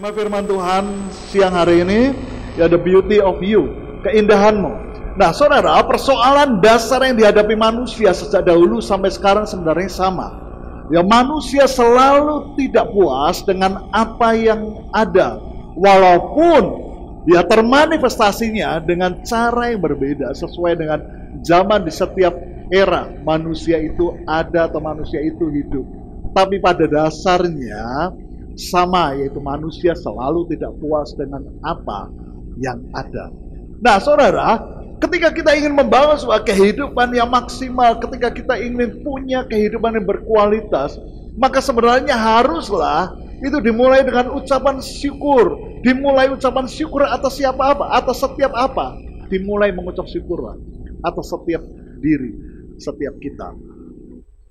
Tema firman Tuhan siang hari ini ya the beauty of you, keindahanmu. Nah, saudara, persoalan dasar yang dihadapi manusia sejak dahulu sampai sekarang sebenarnya sama. Ya, manusia selalu tidak puas dengan apa yang ada, walaupun dia termanifestasinya dengan cara yang berbeda sesuai dengan zaman di setiap era manusia itu ada atau manusia itu hidup. Tapi pada dasarnya sama yaitu manusia selalu tidak puas dengan apa yang ada. Nah, saudara, ketika kita ingin membangun sebuah kehidupan yang maksimal, ketika kita ingin punya kehidupan yang berkualitas, maka sebenarnya haruslah itu dimulai dengan ucapan syukur. Dimulai ucapan syukur atas siapa apa, atas setiap apa. Dimulai mengucap syukurlah atas setiap diri, setiap kita.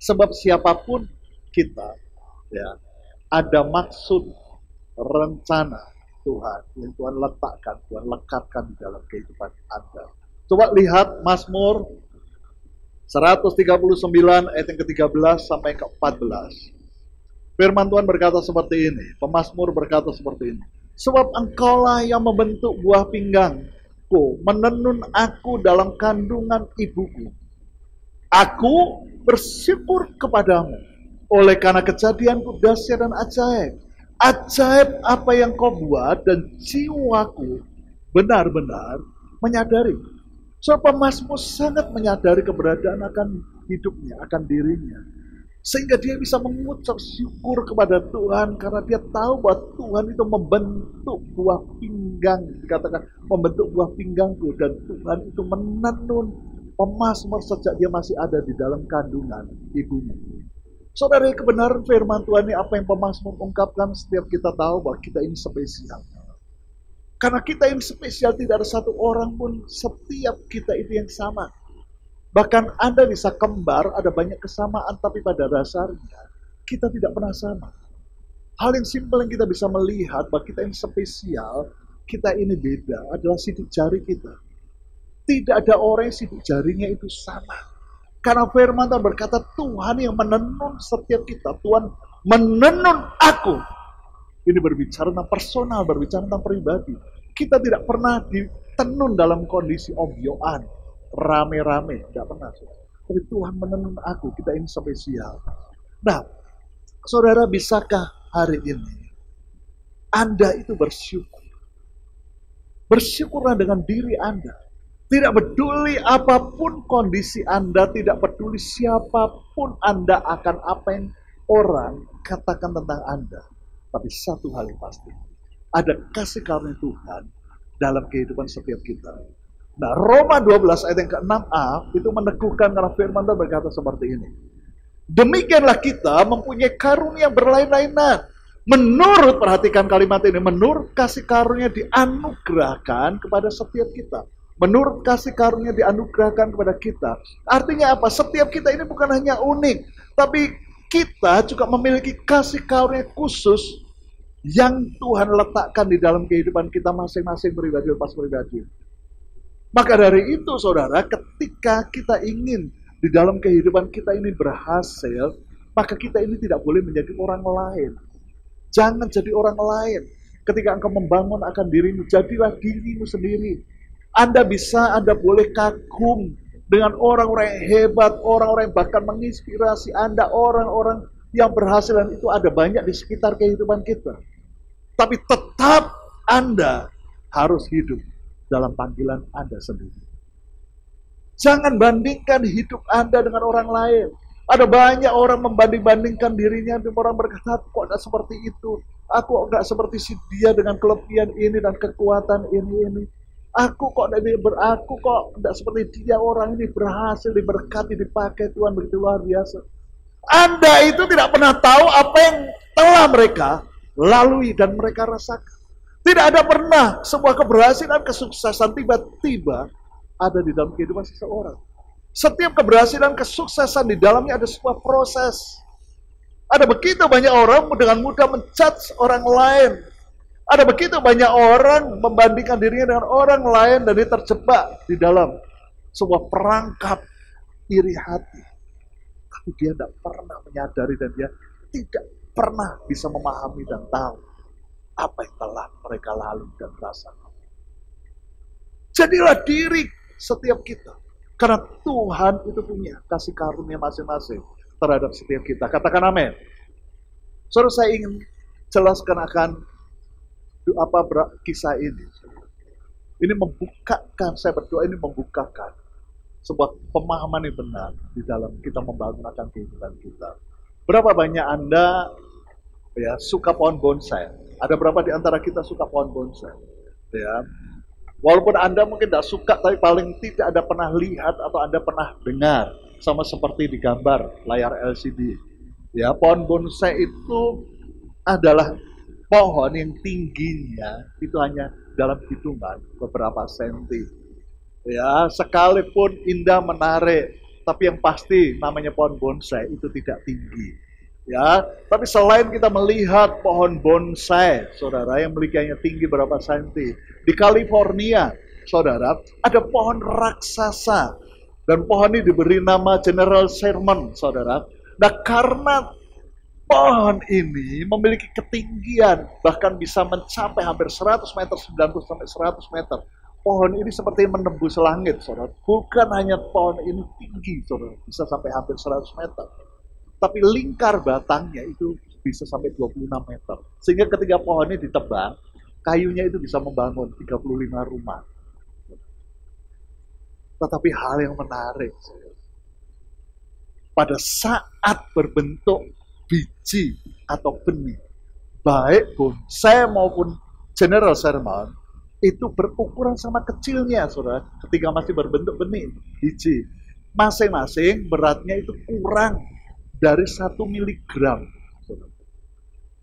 Sebab siapa pun kita, ya, ada maksud rencana Tuhan yang Tuhan letakkan, Tuhan lekatkan di dalam kehidupan Anda. Coba lihat Mazmur 139 ayat yang ke-13 sampai ke-14. Firman Tuhan berkata seperti ini, pemazmur berkata seperti ini. Sebab engkaulah yang membentuk buah pinggangku, menenun aku dalam kandungan ibuku. Aku bersyukur kepadamu oleh karena kejadianku dahsyat dan ajaib. Ajaib apa yang kau buat dan jiwaku benar-benar menyadari. So pemasmur sangat menyadari keberadaan akan hidupnya, akan dirinya. Sehingga dia bisa mengucap syukur kepada Tuhan karena dia tahu bahwa Tuhan itu membentuk buah pinggang. Dikatakan membentuk buah pinggangku dan Tuhan itu menenun pemasmur sejak dia masih ada di dalam kandungan ibunya. Saudara, kebenaran firman Tuhan ini apa yang pemazmur ungkapkan setiap kita tahu bahwa kita ini spesial. Karena kita ini spesial tidak ada satu orang pun setiap kita itu yang sama. Bahkan Anda bisa kembar, ada banyak kesamaan, tapi pada dasarnya kita tidak pernah sama. Hal yang simpel yang kita bisa melihat bahwa kita ini spesial, kita ini beda adalah sidik jari kita. Tidak ada orang yang sidik jarinya itu sama. Karena firman Tuhan berkata Tuhan yang menenun setiap kita. Tuhan menenun aku. Ini berbicara tentang personal, berbicara tentang pribadi. Kita tidak pernah ditenun dalam kondisi obyoan, rame-rame, tidak pernah. Tapi Tuhan menenun aku, kita ini spesial. Nah, saudara bisakah hari ini Anda itu bersyukur? Bersyukurlah dengan diri Anda. Tidak peduli apa pun kondisi Anda, tidak peduli siapa pun Anda akan apa yang orang katakan tentang Anda. Tapi satu hal yang pasti, ada kasih karunia Tuhan dalam kehidupan setiap kita. Nah, Roma 12 ayat yang ke-6a itu meneguhkan karena firman Tuhan berkata seperti ini. Demikianlah kita mempunyai karunia berlain-lainan. Menurut, perhatikan kalimat ini, menurut kasih karunia dianugerahkan kepada setiap kita menurut kasih karunia dianugerahkan kepada kita. Artinya apa? Setiap kita ini bukan hanya unik, tapi kita juga memiliki kasih karunia khusus yang Tuhan letakkan di dalam kehidupan kita masing-masing pribadi lepas pribadi. Maka dari itu saudara, ketika kita ingin di dalam kehidupan kita ini berhasil, maka kita ini tidak boleh menjadi orang lain. Jangan jadi orang lain. Ketika engkau membangun akan dirimu, jadilah dirimu sendiri. Anda bisa, Anda boleh kagum dengan orang-orang yang hebat, orang-orang yang bahkan menginspirasi Anda, orang-orang yang berhasil dan itu ada banyak di sekitar kehidupan kita. Tapi tetap Anda harus hidup dalam panggilan Anda sendiri. Jangan bandingkan hidup Anda dengan orang lain. Ada banyak orang membanding-bandingkan dirinya dengan orang berkata, kok tidak seperti itu? Aku enggak seperti si dia dengan kelebihan ini dan kekuatan ini ini. Aku kok tidak beraku kok tidak seperti dia orang ini berhasil diberkati dipakai Tuhan begitu luar biasa. Anda itu tidak pernah tahu apa yang telah mereka lalui dan mereka rasakan. Tidak ada pernah sebuah keberhasilan, kesuksesan tiba-tiba ada di dalam kehidupan seseorang. Setiap keberhasilan, kesuksesan di dalamnya ada sebuah proses. Ada begitu banyak orang dengan mudah menjudge orang lain, ada begitu banyak orang membandingkan dirinya dengan orang lain dan dia terjebak di dalam sebuah perangkap iri hati. Tapi dia tidak pernah menyadari dan dia tidak pernah bisa memahami dan tahu apa yang telah mereka lalui dan rasakan. Jadilah diri setiap kita. Karena Tuhan itu punya kasih karunia masing-masing terhadap setiap kita. Katakan amin. Saudara saya ingin jelaskan akan apa kisah ini. Ini membukakan, saya berdoa ini membukakan sebuah pemahaman yang benar di dalam kita membangun akan kehidupan kita. Berapa banyak Anda ya suka pohon bonsai? Ada berapa di antara kita suka pohon bonsai? Ya. Walaupun Anda mungkin tidak suka, tapi paling tidak ada pernah lihat atau Anda pernah dengar sama seperti di gambar layar LCD. Ya, pohon bonsai itu adalah pohon yang tingginya itu hanya dalam hitungan beberapa senti. Ya, sekalipun indah menarik, tapi yang pasti namanya pohon bonsai itu tidak tinggi. Ya, tapi selain kita melihat pohon bonsai, saudara yang memilikinya tinggi berapa senti, di California, saudara, ada pohon raksasa dan pohon ini diberi nama General Sherman, saudara. Nah, karena pohon ini memiliki ketinggian bahkan bisa mencapai hampir 100 meter, 90 sampai 100 meter. Pohon ini seperti menembus langit, saudara. Bukan hanya pohon ini tinggi, saudara, bisa sampai hampir 100 meter. Tapi lingkar batangnya itu bisa sampai 26 meter. Sehingga ketika pohon ini ditebang, kayunya itu bisa membangun 35 rumah. Tetapi hal yang menarik, pada saat berbentuk biji atau benih, baik bonsai maupun general sermon, itu berukuran sama kecilnya, saudara. Ketika masih berbentuk benih, biji. Masing-masing beratnya itu kurang dari satu miligram.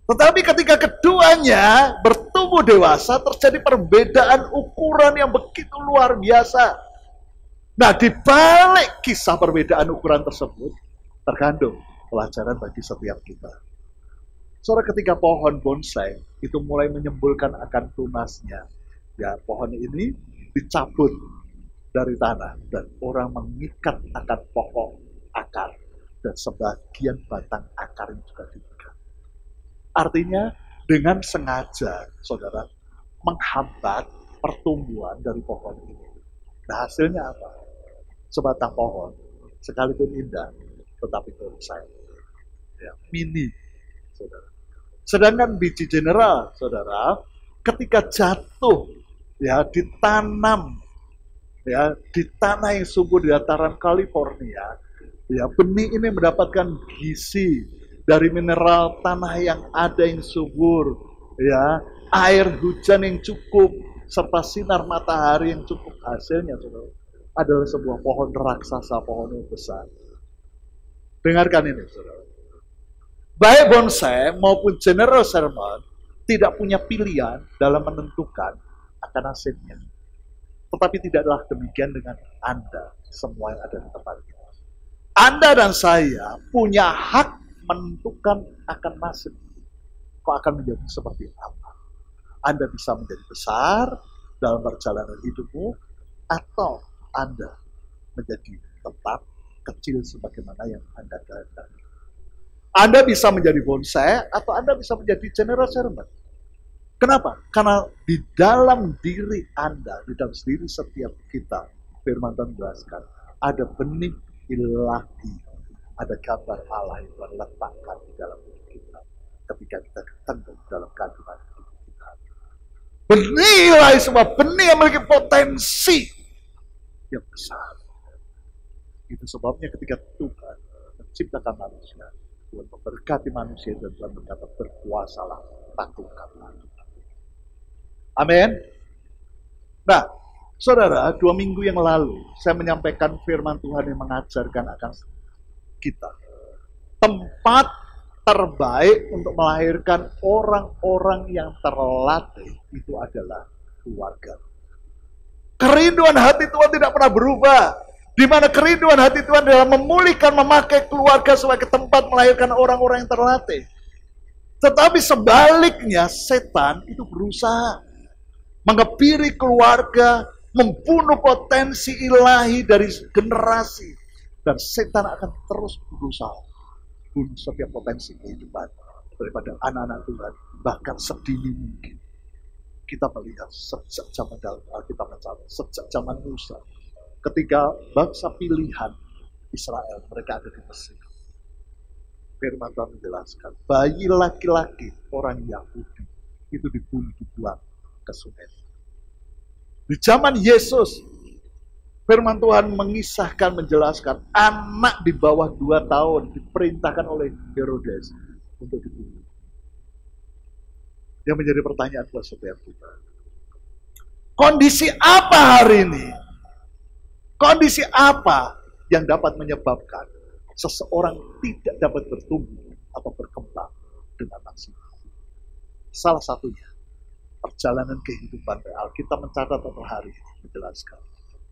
Tetapi ketika keduanya bertumbuh dewasa, terjadi perbedaan ukuran yang begitu luar biasa. Nah, di balik kisah perbedaan ukuran tersebut, terkandung pelajaran bagi setiap kita. Soalnya ketika pohon bonsai itu mulai menyembulkan akan tunasnya, ya pohon ini dicabut dari tanah dan orang mengikat akan pokok akar dan sebagian batang akar juga dipegang. Artinya dengan sengaja, saudara, menghambat pertumbuhan dari pohon ini. Nah hasilnya apa? Sebatang pohon, sekalipun indah, tetapi bonsai ya, mini, saudara. Sedangkan biji general, saudara, ketika jatuh, ya ditanam, ya di tanah yang subur di dataran California, ya benih ini mendapatkan gizi dari mineral tanah yang ada yang subur, ya air hujan yang cukup, serta sinar matahari yang cukup hasilnya, saudara, adalah sebuah pohon raksasa, pohon yang besar. Dengarkan ini, saudara baik bonsai maupun general sermon tidak punya pilihan dalam menentukan akan hasilnya. Tetapi tidaklah demikian dengan Anda, semua yang ada di tempat ini. Anda dan saya punya hak menentukan akan nasib. Kok akan menjadi seperti apa? Anda bisa menjadi besar dalam perjalanan hidupmu, atau Anda menjadi tetap kecil sebagaimana yang Anda kehendaki. Anda bisa menjadi bonsai atau Anda bisa menjadi general servant. Kenapa? Karena di dalam diri Anda, di dalam diri setiap kita, firman Tuhan menjelaskan, ada benih ilahi, ada gambar Allah yang Tuhan letakkan di dalam diri kita ketika kita ketemu dalam kandungan kita. Benih ilahi semua, benih yang memiliki potensi yang besar. Itu sebabnya ketika Tuhan menciptakan manusia, Tuhan memberkati manusia dan Tuhan berkata berkuasalah taklukkanlah. Amin. Nah, saudara, dua minggu yang lalu saya menyampaikan firman Tuhan yang mengajarkan akan kita. Tempat terbaik untuk melahirkan orang-orang yang terlatih itu adalah keluarga. Kerinduan hati Tuhan tidak pernah berubah. Di mana kerinduan hati Tuhan adalah memulihkan, memakai keluarga sebagai tempat melahirkan orang-orang yang terlatih. Tetapi sebaliknya, setan itu berusaha mengebiri keluarga, membunuh potensi ilahi dari generasi. Dan setan akan terus berusaha bunuh setiap potensi kehidupan daripada anak-anak Tuhan bahkan sedini mungkin. Kita melihat sejak zaman dalam kita mencatat, sejak zaman Musa, ketika bangsa pilihan Israel mereka ada di Mesir. Firman Tuhan menjelaskan, bayi laki-laki orang Yahudi itu dibunuh dibuang ke sungai. Di zaman Yesus, firman Tuhan mengisahkan, menjelaskan, anak di bawah dua tahun diperintahkan oleh Herodes untuk dibunuh. Yang menjadi pertanyaan buat setiap kita. Kondisi apa hari ini? Kondisi apa yang dapat menyebabkan seseorang tidak dapat bertumbuh atau berkembang dengan maksimal? Salah satunya, perjalanan kehidupan real. Kita mencatat atau hari menjelaskan.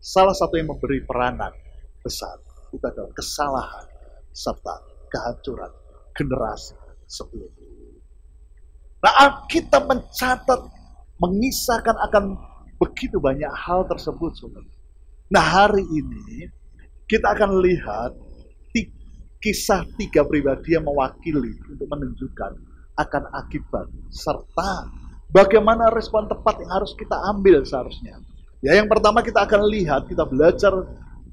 Salah satu yang memberi peranan besar itu adalah kesalahan serta kehancuran generasi sebelumnya. Nah, kita mencatat, mengisahkan akan begitu banyak hal tersebut, saudara. Nah, hari ini kita akan lihat kisah tiga pribadi yang mewakili untuk menunjukkan akan akibat serta bagaimana respon tepat yang harus kita ambil seharusnya. Ya, yang pertama kita akan lihat, kita belajar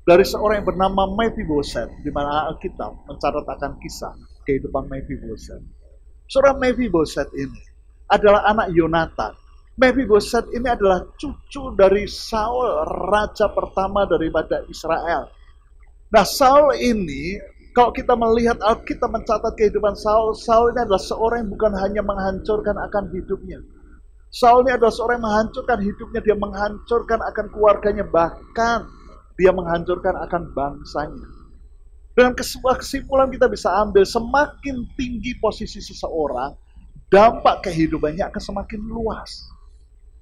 dari seorang yang bernama Mephibosheth, di mana Alkitab mencatat akan kisah kehidupan Mephibosheth. Seorang Mephibosheth ini adalah anak Yonatan. Mephibosheth ini adalah cucu dari Saul, raja pertama daripada Israel. Nah, Saul ini kalau kita melihat Alkitab mencatat kehidupan Saul, Saul ini adalah seorang yang bukan hanya menghancurkan akan hidupnya. Saul ini adalah seorang yang menghancurkan hidupnya, dia menghancurkan akan keluarganya, bahkan dia menghancurkan akan bangsanya. Dengan kesimpulan kita bisa ambil, semakin tinggi posisi seseorang, dampak kehidupannya akan semakin luas.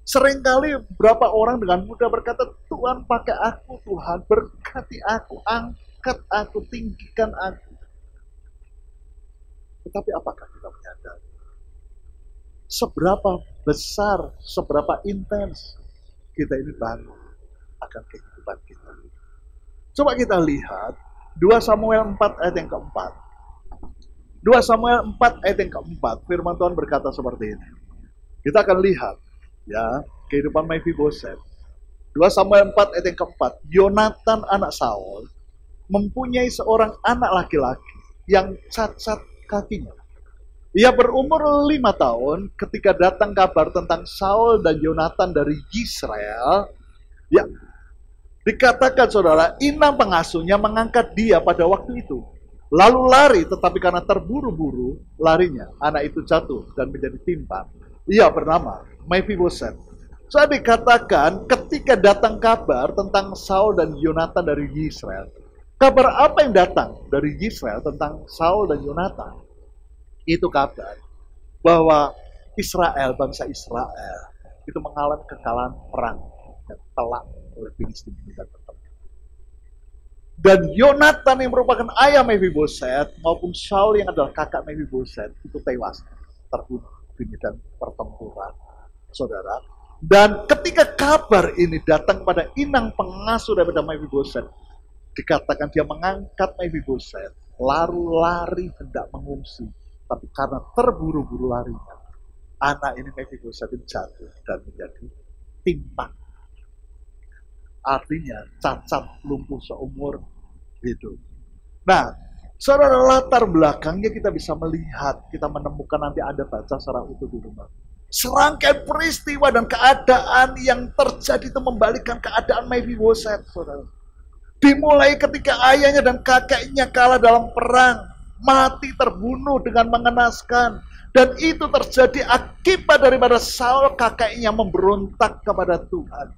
Seringkali berapa orang dengan mudah berkata, Tuhan pakai aku, Tuhan berkati aku, angkat aku, tinggikan aku. Tetapi apakah kita menyadari? Seberapa besar, seberapa intens kita ini bangun akan kehidupan kita. Coba kita lihat 2 Samuel 4 ayat yang keempat. 2 Samuel 4 ayat yang keempat, firman Tuhan berkata seperti ini. Kita akan lihat ya kehidupan Mephibosheth. 2 Samuel 4 ayat yang keempat, Yonatan anak Saul mempunyai seorang anak laki-laki yang cacat kakinya. Ia berumur lima tahun ketika datang kabar tentang Saul dan Yonatan dari Israel. Ya, Dikatakan saudara, inang pengasuhnya mengangkat dia pada waktu itu. Lalu lari, tetapi karena terburu-buru larinya, anak itu jatuh dan menjadi timpang. Ia bernama Mephibosheth. So dikatakan ketika datang kabar tentang Saul dan Yonatan dari Israel. Kabar apa yang datang dari Israel tentang Saul dan Yonatan? Itu kabar bahwa Israel, bangsa Israel, itu mengalami kekalahan perang dan telak oleh Filistin dan. Dan Yonatan yang merupakan ayah Mephibosheth maupun Saul yang adalah kakak Mephibosheth itu tewas terbunuh di medan pertempuran. Saudara, dan ketika kabar ini datang pada inang pengasuh daripada Mephibosheth, dikatakan dia mengangkat Mephibosheth, lalu lari hendak mengungsi, tapi karena terburu-buru larinya, anak ini Mephibosheth jatuh dan menjadi timpang Artinya cacat lumpuh seumur hidup. Nah, secara latar belakangnya kita bisa melihat, kita menemukan nanti ada baca secara utuh di rumah. Serangkaian peristiwa dan keadaan yang terjadi itu membalikan keadaan Mephibosheth, saudara. Dimulai ketika ayahnya dan kakeknya kalah dalam perang, mati terbunuh dengan mengenaskan. Dan itu terjadi akibat daripada Saul kakeknya memberontak kepada Tuhan.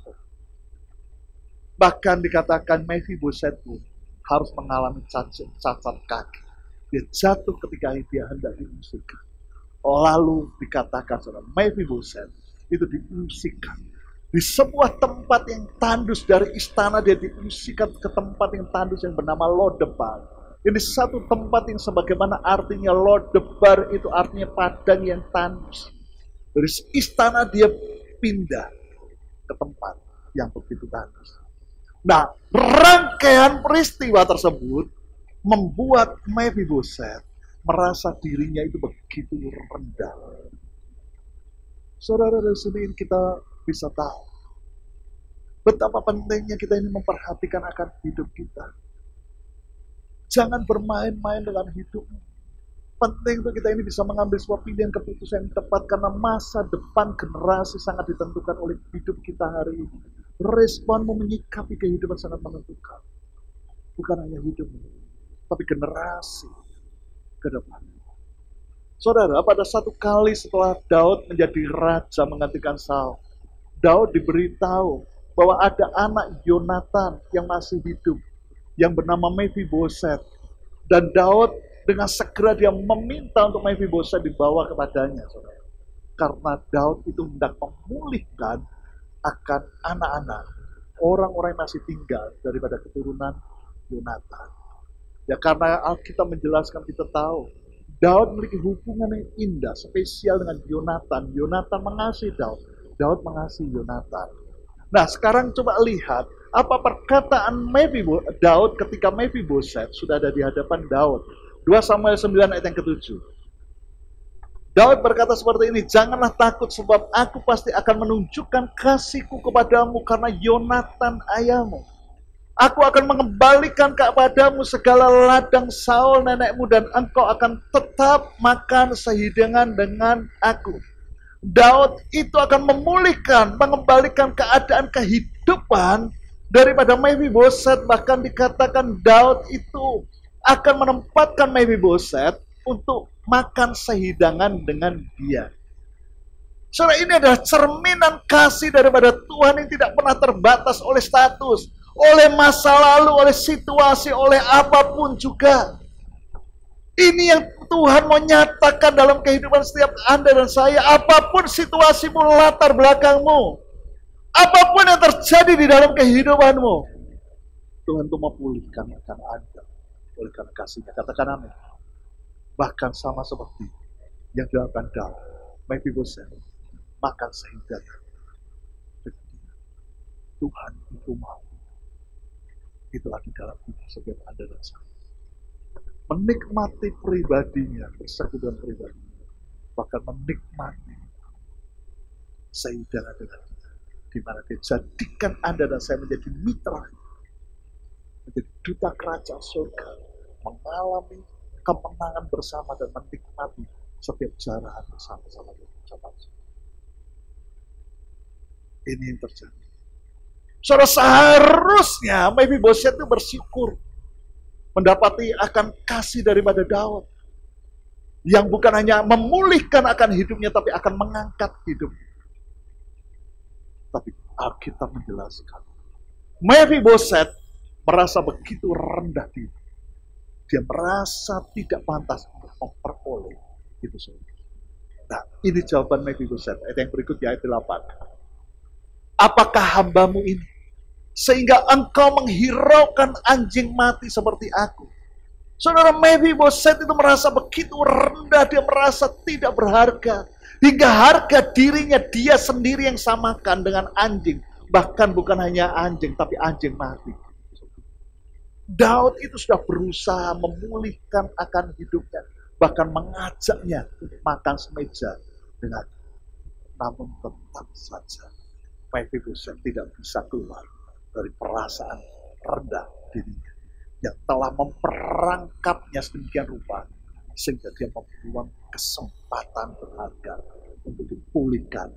Bahkan dikatakan Mephibosheth pun harus mengalami cacat, cacat kaki. Dia jatuh ketika dia hendak diungsikan. Lalu dikatakan saudara Mephibosheth itu diungsikan di sebuah tempat yang tandus dari istana dia diungsikan ke tempat yang tandus yang bernama Lodebar. Ini satu tempat yang sebagaimana artinya Lodebar itu artinya padang yang tandus. Dari istana dia pindah ke tempat yang begitu tandus. Nah, rangkaian peristiwa tersebut membuat Mephibosheth merasa dirinya itu begitu rendah. Saudara dari sini kita bisa tahu betapa pentingnya kita ini memperhatikan akan hidup kita. Jangan bermain-main dengan hidupmu. Penting untuk kita ini bisa mengambil sebuah pilihan keputusan yang tepat karena masa depan generasi sangat ditentukan oleh hidup kita hari ini. Responmu menyikapi kehidupan sangat menentukan. Bukan hanya hidupmu, tapi generasi ke depan. Saudara, pada satu kali setelah Daud menjadi raja menggantikan Saul, Daud diberitahu bahwa ada anak Yonatan yang masih hidup, yang bernama Mephiboset. Dan Daud dengan segera dia meminta untuk Mephiboset dibawa kepadanya, saudara. Karena Daud itu hendak memulihkan akan anak-anak, orang-orang yang masih tinggal daripada keturunan Yonatan. Ya karena Alkitab menjelaskan kita tahu, Daud memiliki hubungan yang indah, spesial dengan Yonatan. Yonatan mengasihi Daud, Daud mengasihi Yonatan. Nah sekarang coba lihat, apa perkataan Mephiboset, Daud ketika Mephiboset sudah ada di hadapan Daud. 2 Samuel 9 ayat yang ketujuh. Daud berkata seperti ini, janganlah takut sebab aku pasti akan menunjukkan kasihku kepadamu karena Yonatan ayahmu. Aku akan mengembalikan kepadamu segala ladang Saul nenekmu dan engkau akan tetap makan sehidangan dengan aku. Daud itu akan memulihkan, mengembalikan keadaan kehidupan daripada Mephiboset. Bahkan dikatakan Daud itu akan menempatkan Mephiboset untuk makan sehidangan dengan dia. Saudara ini adalah cerminan kasih daripada Tuhan yang tidak pernah terbatas oleh status, oleh masa lalu, oleh situasi, oleh apa pun juga. Ini yang Tuhan mau nyatakan dalam kehidupan setiap Anda dan saya. Apa pun situasimu, latar belakangmu. Apa pun yang terjadi di dalam kehidupanmu. Tuhan itu mau pulihkan akan Anda. Karena kasihnya. Katakan amin. Bahkan sama seperti yang dilakukan Daud, Mephibosheth, makan sehingga Tuhan itu mau. Itu lagi dalam hidup setiap dan saya. Menikmati pribadinya, persekutuan pribadi. Bahkan menikmati sehingga dengan kita. Di mana dia jadikan Anda dan saya menjadi mitra. Menjadi duta kerajaan surga. Mengalami kemenangan bersama dan menikmati setiap jarahan bersama-sama Ini yang terjadi. Saudara seharusnya Mephibosheth itu bersyukur mendapati akan kasih daripada Daud yang bukan hanya memulihkan akan hidupnya tapi akan mengangkat hidupnya. Tapi Alkitab menjelaskan Mephibosheth merasa begitu rendah diri dia merasa tidak pantas untuk memperoleh itu semua. Nah, ini jawaban Mephibosheth. Ayat yang berikut di ayat 8. Apakah hambamu ini sehingga engkau menghiraukan anjing mati seperti aku? Saudara Mephibosheth itu merasa begitu rendah, dia merasa tidak berharga. Hingga harga dirinya dia sendiri yang samakan dengan anjing. Bahkan bukan hanya anjing, tapi anjing mati. Daud itu sudah berusaha memulihkan akan hidupnya, bahkan mengajaknya untuk makan semeja dengan namun tetap saja Mephibosheth tidak bisa keluar dari perasaan rendah dirinya yang telah memperangkapnya sedemikian rupa sehingga dia membuang kesempatan berharga untuk dipulihkan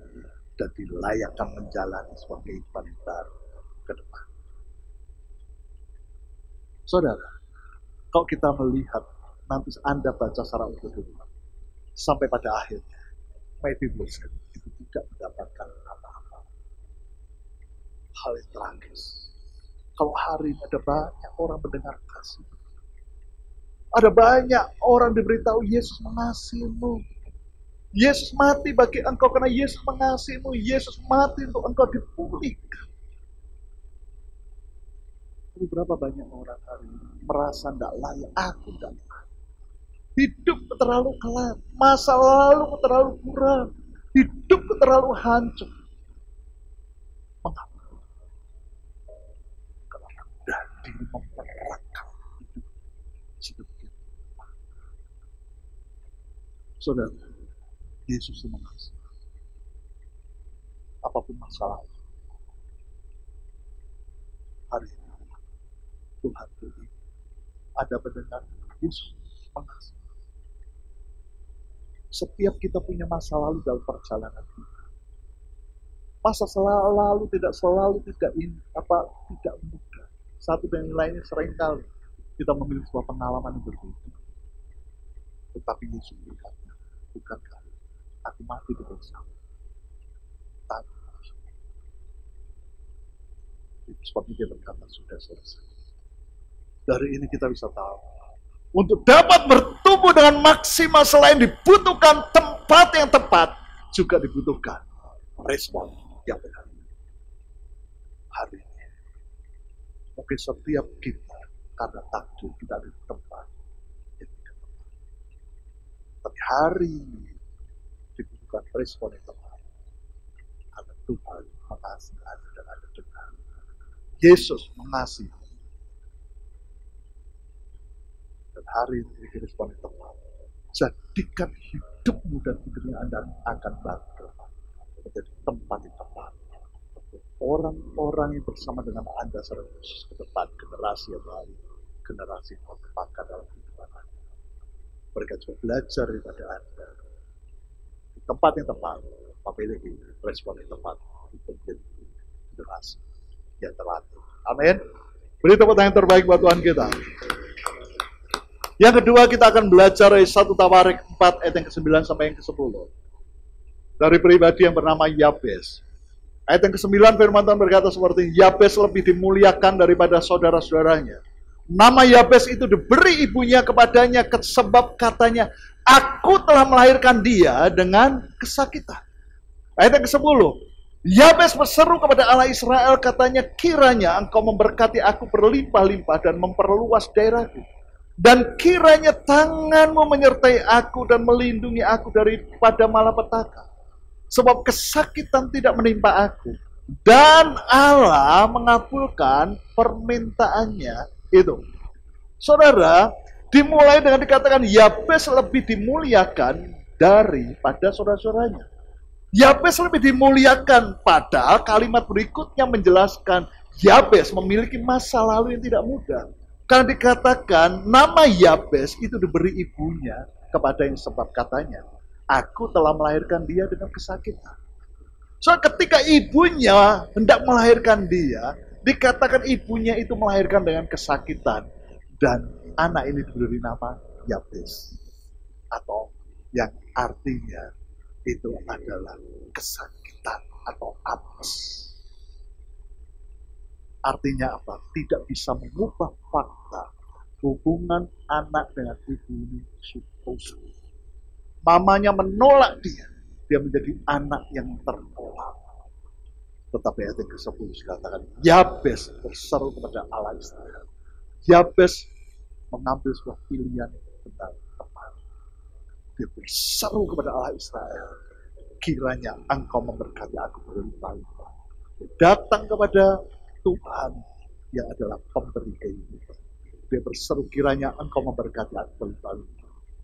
dan dilayakkan menjalani sebagai kehidupan ke depan. Saudara, kalau kita melihat nanti Anda baca secara utuh sampai pada akhirnya Mephibosheth itu tidak mendapatkan apa-apa. Hal yang tragis. Kalau hari ini ada banyak orang mendengar kasih. Ada banyak orang diberitahu Yesus mengasihimu. Yesus mati bagi engkau karena Yesus mengasihimu. Yesus mati untuk engkau dipulihkan. Tapi berapa banyak orang hari ini merasa tidak layak, aku tidak. Hidup terlalu kelam, masa lalu terlalu kurang, hidup terlalu hancur. Mengapa? Karena memperangkap hidup. Saudara, Yesus mengasihi. apa pun masalah. Hari ini Tuhan beri ada pendengar Yesus mengasihi. Setiap kita punya masa lalu dalam perjalanan kita. Masa lalu tidak selalu tidak in, apa tidak mudah. Satu dan yang lainnya sering kali kita memiliki sebuah pengalaman yang berbeda. Tetapi Yesus berkata, bukankah aku mati di bersama. Itu sebabnya dia berkata, sudah selesai. Dari ini kita bisa tahu, untuk dapat bertumbuh dengan maksimal selain dibutuhkan tempat yang tepat, juga dibutuhkan respon yang benar. Hari mungkin setiap kita karena takdir kita ada di tempat yang. Tapi hari dibutuhkan respon yang tepat. Karena Tuhan mengasihi ada dan ada dengar. Yesus mengasihi dan hari ini diberi respon yang tepat. Jadikan hidupmu dan hidupnya Anda akan bangkit menjadi tempat yang tepat. Orang-orang yang bersama dengan Anda secara khusus ke depan, generasi yang baru, generasi yang terpakai dalam kehidupan Anda. Mereka juga belajar daripada Anda. Di tempat yang tepat, memiliki respon yang tepat untuk menjadi generasi yang terlatih. Amin. Beri tepuk tangan terbaik buat Tuhan kita. Yang kedua kita akan belajar dari 1 Tawarik 4 ayat yang ke-9 sampai yang ke-10. Dari pribadi yang bernama Yabes. Ayat yang ke-9 firman Tuhan berkata seperti Yabes lebih dimuliakan daripada saudara-saudaranya. Nama Yabes itu diberi ibunya kepadanya sebab katanya, Aku telah melahirkan dia dengan kesakitan. Ayat yang ke-10. Yabes berseru kepada Allah Israel katanya, Kiranya engkau memberkati aku berlimpah-limpah dan memperluas daerahku dan kiranya tanganmu menyertai aku dan melindungi aku daripada malapetaka. Sebab kesakitan tidak menimpa aku. Dan Allah mengabulkan permintaannya itu. Saudara, dimulai dengan dikatakan Yabes lebih dimuliakan daripada saudara-saudaranya. Yabes lebih dimuliakan padahal kalimat berikutnya menjelaskan Yabes memiliki masa lalu yang tidak mudah. Karena dikatakan nama Yabes itu diberi ibunya kepada yang sebab katanya, aku telah melahirkan dia dengan kesakitan. So ketika ibunya hendak melahirkan dia, dikatakan ibunya itu melahirkan dengan kesakitan. Dan anak ini diberi nama Yabes. Atau yang artinya itu adalah kesakitan atau apes. Artinya apa? Tidak bisa mengubah fakta hubungan anak dengan ibu ini supposed. Mamanya menolak dia. Dia menjadi anak yang tertolak. Tetapi ayat yang ke-10 dikatakan, Yabes berseru kepada Allah Israel. Yabes mengambil sebuah pilihan benar tepat. Dia berseru kepada Allah Israel. Kiranya engkau memberkati aku berlimpah-limpah. Datang kepada Tuhan yang adalah pemberi kehidupan. Dia berseru kiranya engkau memberkati aku berlimpah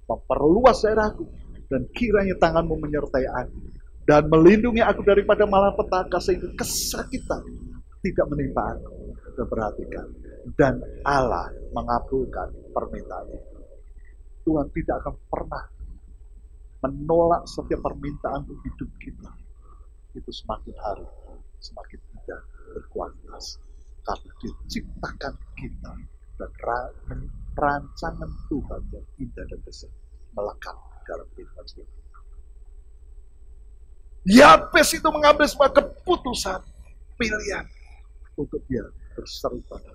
memperluas daerahku dan kiranya tanganmu menyertai aku dan melindungi aku daripada malapetaka sehingga kesakitan tidak menimpa aku. Perhatikan dan Allah mengabulkan permintaan. Tuhan tidak akan pernah menolak setiap permintaan untuk hidup kita. Itu semakin hari semakin tidak berkualitas karena diciptakan kita dan rancangan Tuhan yang indah dan besar melekat kehidupan kita. Yabes itu mengambil sebuah keputusan pilihan untuk dia berseru pada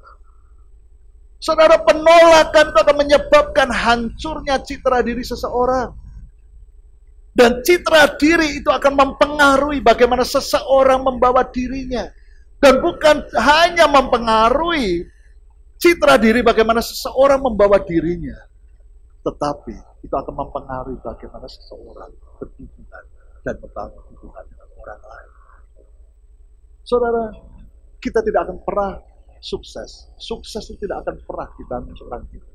Saudara penolakan itu akan menyebabkan hancurnya citra diri seseorang. Dan citra diri itu akan mempengaruhi bagaimana seseorang membawa dirinya. Dan bukan hanya mempengaruhi citra diri bagaimana seseorang membawa dirinya. Tetapi itu akan mempengaruhi bagaimana seseorang berhubungan dan membangun hubungan dengan orang lain. Saudara, kita tidak akan pernah sukses. Sukses itu tidak akan pernah dibangun seorang kita.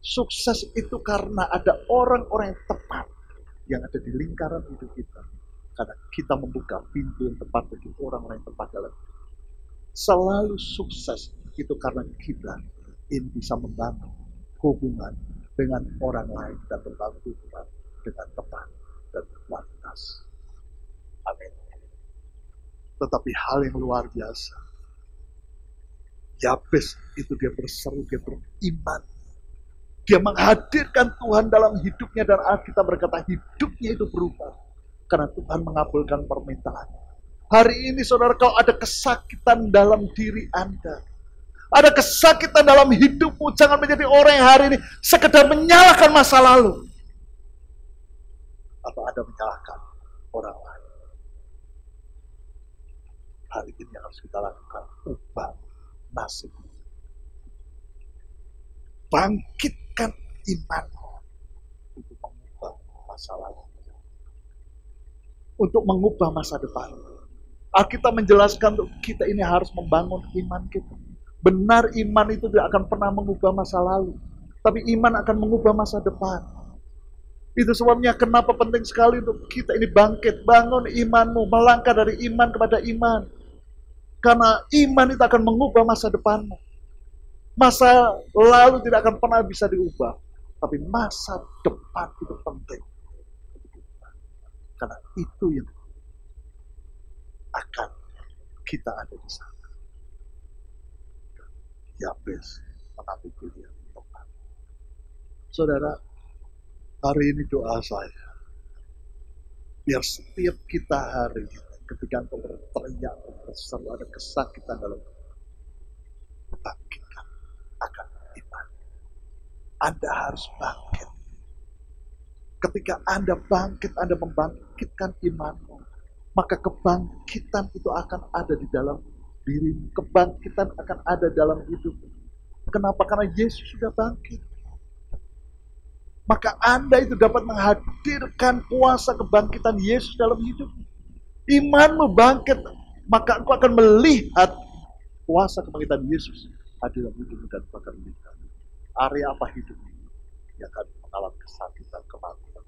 Sukses itu karena ada orang-orang yang tepat yang ada di lingkaran hidup kita. Karena kita membuka pintu yang tepat bagi orang lain tepat dalam Selalu sukses itu karena kita ini bisa membangun hubungan dengan orang lain dan Tuhan dengan tepat dan berkualitas. Amin. Tetapi hal yang luar biasa, Yabes itu dia berseru, dia beriman. Dia menghadirkan Tuhan dalam hidupnya dan Alkitab berkata hidupnya itu berubah. Karena Tuhan mengabulkan permintaan. Hari ini saudara kalau ada kesakitan dalam diri Anda. Ada kesakitan dalam hidupmu. Jangan menjadi orang yang hari ini sekedar menyalahkan masa lalu. Atau ada menyalahkan orang lain. Hari ini yang harus kita lakukan. Ubah nasib. Bangkitkan imanmu untuk mengubah masa lalu. Untuk mengubah masa depan. Alkitab menjelaskan untuk kita ini harus membangun iman kita. Benar iman itu tidak akan pernah mengubah masa lalu. Tapi iman akan mengubah masa depan. Itu sebabnya kenapa penting sekali untuk kita ini bangkit, bangun imanmu, melangkah dari iman kepada iman. Karena iman itu akan mengubah masa depanmu. Masa lalu tidak akan pernah bisa diubah. Tapi masa depan itu penting. Karena itu yang akan kita ada di sana. Yabes mengambil pilihan. Saudara, hari ini doa saya. Biar setiap kita hari ini ketika engkau berteriak berseru ada kesakitan dalam bangkitkan akan iman. Anda harus bangkit. Ketika Anda bangkit, Anda membangkitkan imanmu. Maka kebangkitan itu akan ada di dalam dirimu. Kebangkitan akan ada dalam hidupmu. Kenapa? Karena Yesus sudah bangkit. Maka Anda itu dapat menghadirkan kuasa kebangkitan Yesus dalam hidupmu imanmu bangkit, maka engkau akan melihat kuasa kebangkitan Yesus hadir dalam hidupmu dan bahkan melihat area apa hidupmu yang akan mengalami kesakitan, kematian.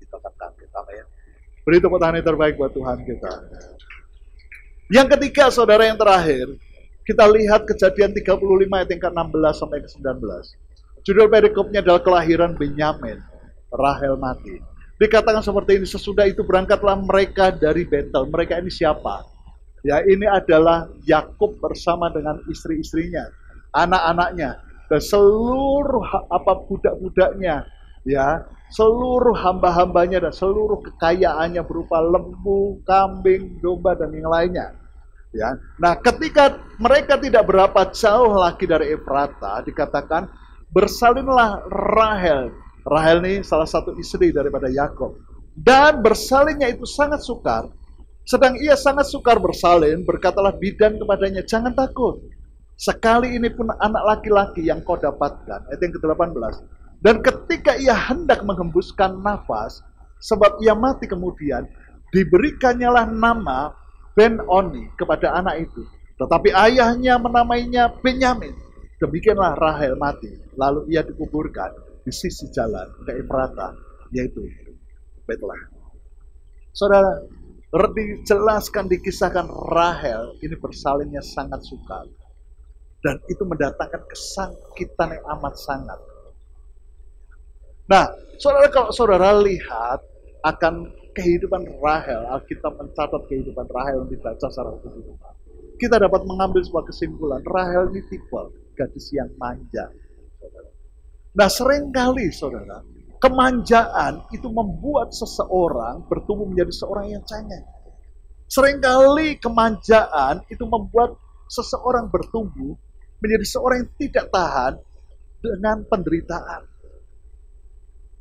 Kita akan kaget. Amin. Beri tepuk tangan yang terbaik buat Tuhan kita. Yang ketiga, saudara yang terakhir, kita lihat kejadian 35 ayat yang ke-16 sampai ke-19. Judul perikopnya adalah kelahiran Benyamin. Rahel mati. Dikatakan seperti ini, sesudah itu berangkatlah mereka dari Betel. Mereka ini siapa? Ya, ini adalah Yakub bersama dengan istri-istrinya, anak-anaknya, dan seluruh apa budak-budaknya, ya, seluruh hamba-hambanya dan seluruh kekayaannya berupa lembu, kambing, domba dan yang lainnya. Ya. Nah, ketika mereka tidak berapa jauh lagi dari Efrata, dikatakan bersalinlah Rahel Rahel ini salah satu istri daripada Yakob. Dan bersalinnya itu sangat sukar. Sedang ia sangat sukar bersalin, berkatalah bidan kepadanya, jangan takut. Sekali ini pun anak laki-laki yang kau dapatkan. Ayat yang ke-18. Dan ketika ia hendak menghembuskan nafas, sebab ia mati kemudian, diberikannya lah nama Ben-Oni kepada anak itu. Tetapi ayahnya menamainya Benyamin. Demikianlah Rahel mati. Lalu ia dikuburkan di sisi jalan ke Efrata, yaitu Bethlehem. Saudara, dijelaskan, dikisahkan Rahel ini bersalinnya sangat sukar. Dan itu mendatangkan kesakitan yang amat sangat. Nah, saudara kalau saudara lihat akan kehidupan Rahel, Alkitab mencatat kehidupan Rahel yang dibaca secara keseluruhan. Kita dapat mengambil sebuah kesimpulan, Rahel ini tipe gadis yang manja, Nah sering kali saudara, kemanjaan itu membuat seseorang bertumbuh menjadi seorang yang cengeng. Seringkali kemanjaan itu membuat seseorang bertumbuh menjadi seorang yang tidak tahan dengan penderitaan.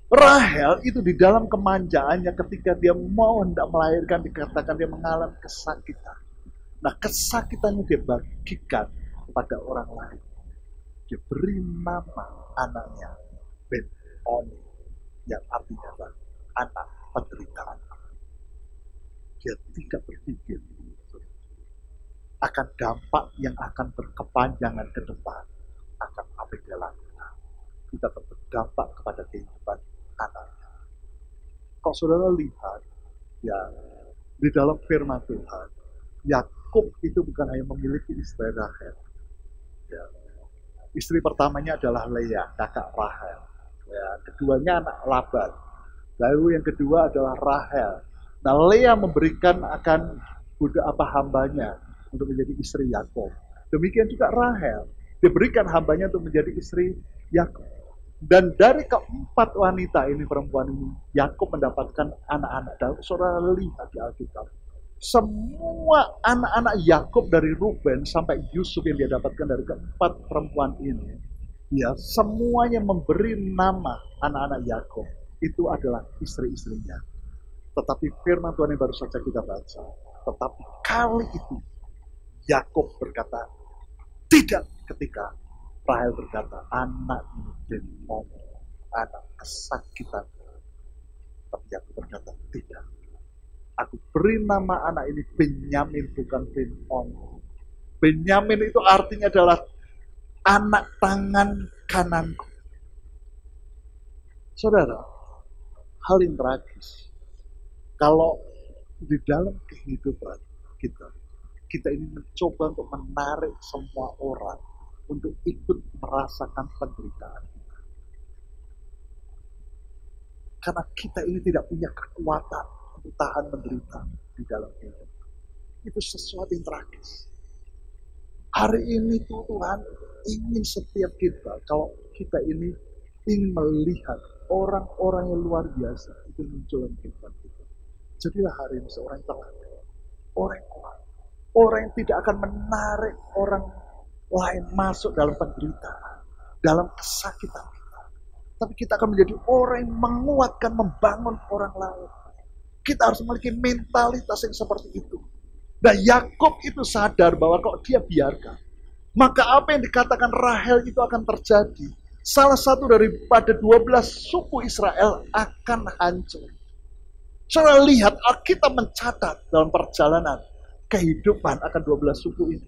Rahel itu di dalam kemanjaannya ketika dia mau hendak melahirkan dikatakan dia mengalami kesakitan. Nah kesakitannya dia bagikan kepada orang lain. Dia beri nama anaknya Ben Oni yang artinya adalah anak penderitaan. Dia tidak berpikir akan dampak yang akan berkepanjangan ke depan akan apa yang dia lakukan. Kita berdampak kepada kehidupan. Kalau saudara lihat, ya di dalam firman Tuhan, Yakub itu bukan hanya memiliki istri Rahel. Ya. Istri pertamanya adalah Leah, kakak Rahel. Ya, keduanya anak Laban. Lalu yang kedua adalah Rahel. Nah, Leah memberikan akan budak apa hambanya untuk menjadi istri Yakub. Demikian juga Rahel diberikan hambanya untuk menjadi istri Yakub. Dan dari keempat wanita ini perempuan ini, Yakub mendapatkan anak-anak. Dan saudara lihat di Alkitab, semua anak-anak Yakub dari Ruben sampai Yusuf yang dia dapatkan dari keempat perempuan ini, ya semuanya memberi nama anak-anak Yakub itu adalah istri-istrinya. Tetapi firman Tuhan yang baru saja kita baca, tetapi kali itu Yakub berkata tidak ketika Rahel berkata anak demon, anak kesakitan. Tapi Yakub berkata tidak. Aku beri nama anak ini Benyamin bukan Benon. Benyamin itu artinya adalah anak tangan kananku. Saudara, hal yang tragis. Kalau di dalam kehidupan kita, kita ini mencoba untuk menarik semua orang untuk ikut merasakan penderitaan kita. Karena kita ini tidak punya kekuatan untuk tahan menderita di dalam hidup. Itu sesuatu yang tragis. Hari ini tuh Tuhan ingin setiap kita, kalau kita ini ingin melihat orang-orang yang luar biasa itu muncul dalam kehidupan kita. Jadilah hari ini seorang teladan, orang yang kuat, orang yang tidak akan menarik orang lain masuk dalam penderitaan, dalam kesakitan kita. Tapi kita akan menjadi orang yang menguatkan, membangun orang lain. Kita harus memiliki mentalitas yang seperti itu. Dan Yakob itu sadar bahwa kalau dia biarkan, maka apa yang dikatakan Rahel itu akan terjadi. Salah satu daripada 12 suku Israel akan hancur. Saudara lihat, kita mencatat dalam perjalanan kehidupan akan 12 suku ini.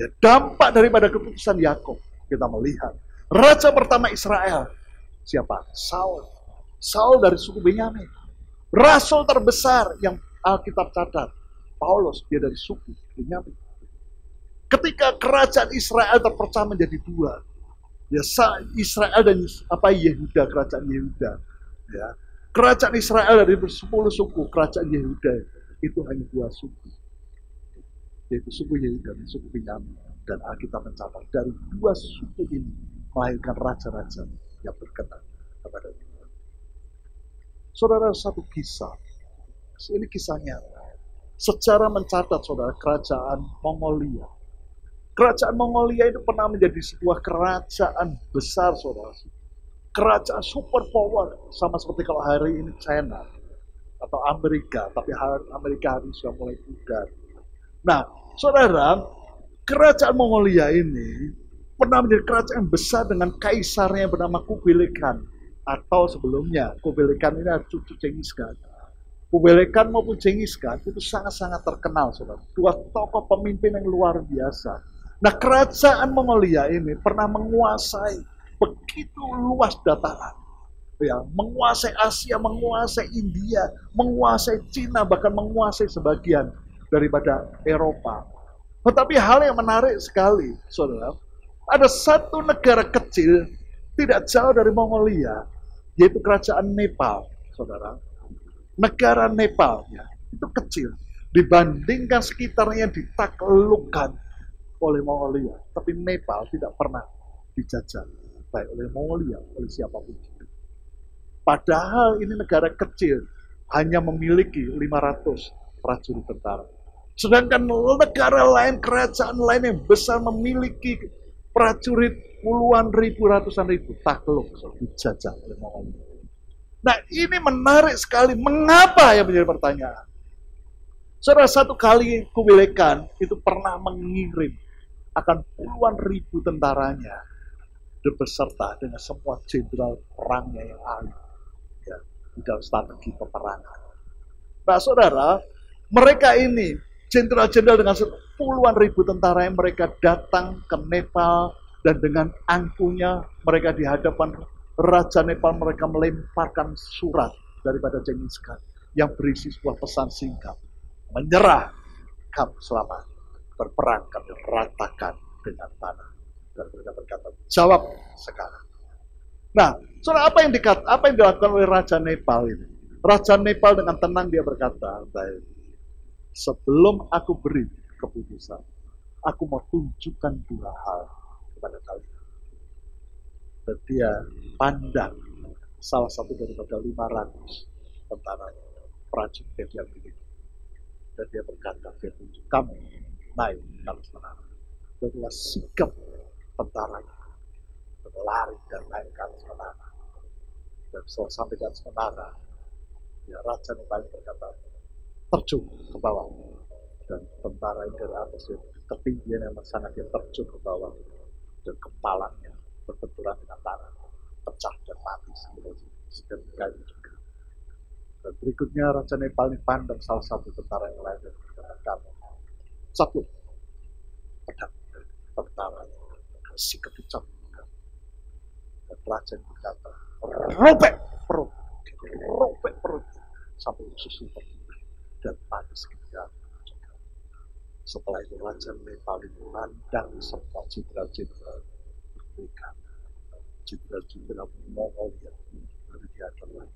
Ya, dampak daripada keputusan Yakob kita melihat. Raja pertama Israel siapa? Saul. Saul dari suku Benyamin. Rasul terbesar yang Alkitab catat. Paulus dia dari suku Benyamin. Ketika kerajaan Israel terpecah menjadi dua, ya Israel dan apa Yehuda kerajaan Yehuda, ya Kerajaan Israel dari sepuluh suku, kerajaan Yehuda itu hanya dua suku. Yaitu suku Yehuda dan suku Binyamin. Dan Alkitab mencatat dari dua suku ini melahirkan raja-raja yang berkenan kepada Tuhan. Saudara, satu kisah. Ini kisahnya. Secara mencatat, saudara, kerajaan Mongolia. Kerajaan Mongolia itu pernah menjadi sebuah kerajaan besar, saudara kerajaan super power sama seperti kalau hari ini China atau Amerika, tapi Amerika hari sudah mulai pudar. Nah, saudara, kerajaan Mongolia ini pernah menjadi kerajaan besar dengan kaisarnya yang bernama Kubilai Khan atau sebelumnya Kubilai Khan ini adalah cucu Genghis Khan. Kubilai Khan maupun Genghis Khan itu sangat-sangat terkenal, saudara. Dua tokoh pemimpin yang luar biasa. Nah, kerajaan Mongolia ini pernah menguasai begitu luas dataran. Ya, menguasai Asia, menguasai India, menguasai Cina, bahkan menguasai sebagian daripada Eropa. Tetapi hal yang menarik sekali, saudara, ada satu negara kecil tidak jauh dari Mongolia, yaitu kerajaan Nepal, saudara. Negara Nepal, ya, itu kecil dibandingkan sekitarnya ditaklukkan oleh Mongolia. Tapi Nepal tidak pernah dijajah baik oleh Mongolia, oleh siapa pun. Padahal ini negara kecil, hanya memiliki 500 prajurit tentara. Sedangkan negara lain, kerajaan lain yang besar memiliki prajurit puluhan ribu, ratusan ribu, takluk, dijajah oleh Mongolia. Nah ini menarik sekali, mengapa yang menjadi pertanyaan? Saudara satu kali Kubilekan itu pernah mengirim akan puluhan ribu tentaranya berserta dengan semua jenderal perangnya yang ahli ya, di dalam strategi peperangan. Nah saudara, mereka ini jenderal-jenderal dengan puluhan ribu tentara yang mereka datang ke Nepal dan dengan angkunya mereka di hadapan Raja Nepal mereka melemparkan surat daripada Genghis Khan. yang berisi sebuah pesan singkat. Menyerah kamu selama berperang kami ratakan dengan tanah. Dan mereka berkata, jawab sekarang. Nah, soal apa yang dikat, apa yang dilakukan oleh Raja Nepal ini? Raja Nepal dengan tenang dia berkata, baik, sebelum aku beri keputusan, aku mau tunjukkan dua hal kepada kalian. Dan dia pandang salah satu daripada 500 tentara prajurit yang ini. Dan dia berkata, dia tunjuk kamu naik atas menara. Itulah sikap tentara berlari dan naik ke atas menara. Dan setelah sampai ke atas menara, ya Raja Nepal berkata, terjun ke bawah. Dan tentara yang dari atas itu ketinggian yang sangat dia terjun ke bawah. Dan kepalanya berbenturan dengan tanah. Pecah dan mati kayu juga. Dan berikutnya Raja Nepal ini pandang salah satu tentara yang lain dan berkata, satu pedang tentara kasih kepecah dan Raja berkata, robek perut, robek perut. Sampai susu terbuka dan mati seketika. Setelah itu Raja Nepal ini mandang semua citra-citra berikan. Jenderal-jenderal Mongolia lalu dia adalah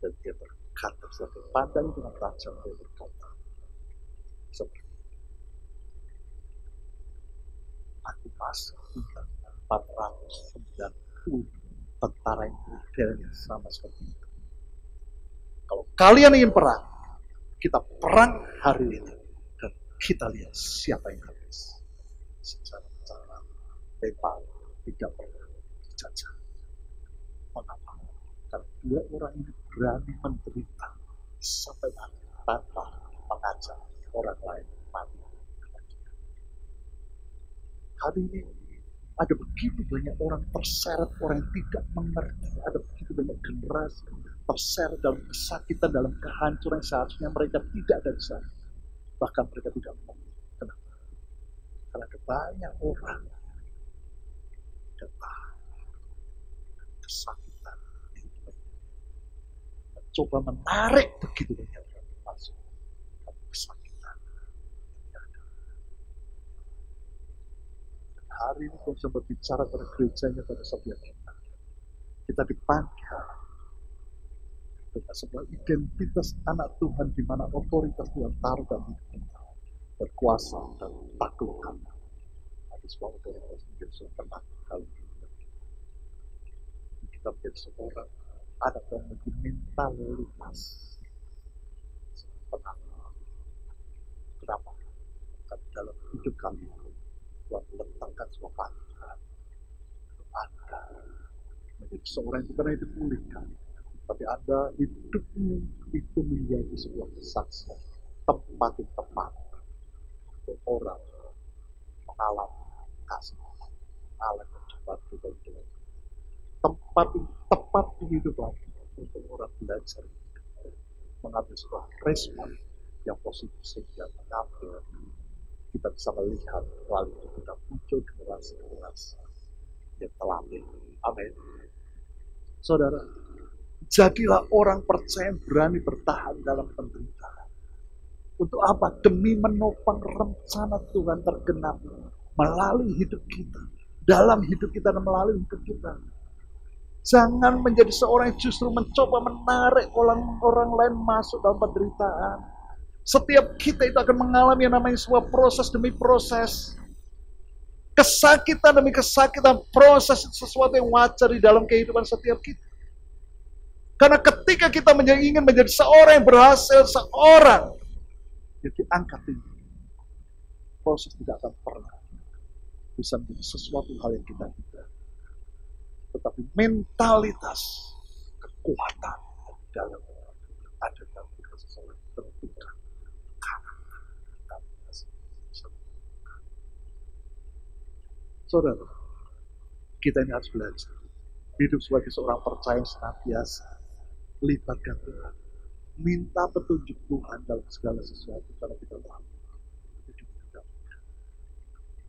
dan dia berkata sebagai pandang dengan tajam dia berkata seperti aku masuk dengan 490 tentara yang modelnya sama seperti itu. Kalau kalian ingin perang kita perang hari ini dan kita lihat siapa yang habis secara cara Nepal tidak pernah dijajah. Mengapa? Karena dua orang ini berani menderita sampai mati tanpa mengajak orang lain mati. Hari ini ada begitu banyak orang terseret, orang yang tidak mengerti. Ada begitu banyak generasi terseret dalam kesakitan, dalam kehancuran yang seharusnya mereka tidak ada di sana. Bahkan mereka tidak mengerti. Kenapa? Karena ada banyak orang getah kesakitan coba menarik begitu banyak orang masuk kesakitan dan hari ini kalau saya berbicara pada gerejanya pada setiap kita kita dipanggil dengan sebuah identitas anak Tuhan di mana otoritas Tuhan taruh dan berkuasa dan taklukkan ada sebuah otoritas menjadi tenang kalau kita menjadi seorang anak yang memiliki mentalitas tenang. Kenapa? Karena dalam hidup kami Tuhan letakkan sebuah panggilan Anda menjadi seorang yang bukan itu pulihkan, tapi Anda hidupmu itu menjadi sebuah kesaksian tempat yang tepat untuk orang mengalami kasih Allah tempat kita itu tempat tepat di kehidupan untuk orang belajar mengambil sebuah respon yang positif sehingga mengambil kita bisa melihat melalui itu kita muncul generasi-generasi yang terlatih. Amin. Saudara, jadilah orang percaya berani bertahan dalam penderitaan. Untuk apa? Demi menopang rencana Tuhan tergenap melalui hidup kita dalam hidup kita dan melalui hidup kita. Jangan menjadi seorang yang justru mencoba menarik orang, orang lain masuk dalam penderitaan. Setiap kita itu akan mengalami yang namanya sebuah proses demi proses. Kesakitan demi kesakitan, proses sesuatu yang wajar di dalam kehidupan setiap kita. Karena ketika kita menjadi, ingin menjadi seorang yang berhasil, seorang yang diangkat tinggi, proses tidak akan pernah bisa menjadi sesuatu hal yang kita tidak. Tetapi mentalitas, kekuatan dalam ada dalam kita seseorang terbuka Saudara, kita ini harus belajar. Hidup sebagai seorang percaya senantiasa. Libatkan Tuhan. Minta petunjuk Tuhan dalam segala sesuatu karena kita tahu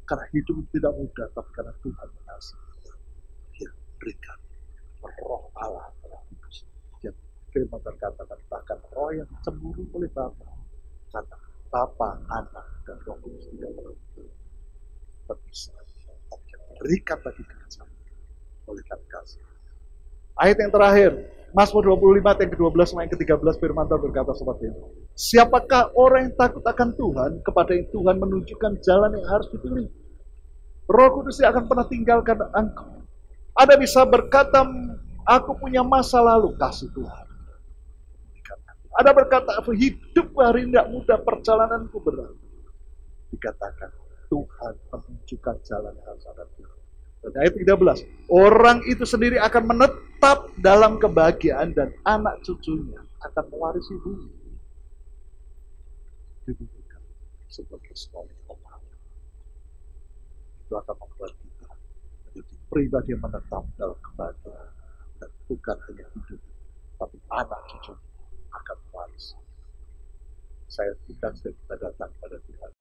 karena hidup tidak mudah, tapi karena Tuhan mengasihi. Dia berikan roh Allah dalam. Dia Firman terkatakan bahkan roh yang cemburu oleh Bapa. Kata Bapa, Anak, dan Roh Kudus tidak berhenti. Berpisah. Tapi berikan bagi kita oleh kasih. Ayat yang terakhir, Mazmur 25 ayat ke-12 sampai ke-13 firman Tuhan berkata seperti ini. Siapakah orang yang takut akan Tuhan kepada yang Tuhan menunjukkan jalan yang harus dipilih? Roh Kudus tidak akan pernah tinggalkan engkau. Ada bisa berkata, aku punya masa lalu, kasih Tuhan. Ada berkata, hidup hari tidak mudah, perjalananku berat. Dikatakan, Tuhan menunjukkan jalan yang harus ada. Ayat 13, orang itu sendiri akan menetap dalam kebahagiaan dan anak cucunya akan mewarisi bumi. Diberikan sebagai seorang orang. Itu akan membuat kita menjadi pribadi yang menetap dalam kebahagiaan dan bukan hanya hidup, tapi anak cucu akan mewarisi. Saya undang kita datang pada Tuhan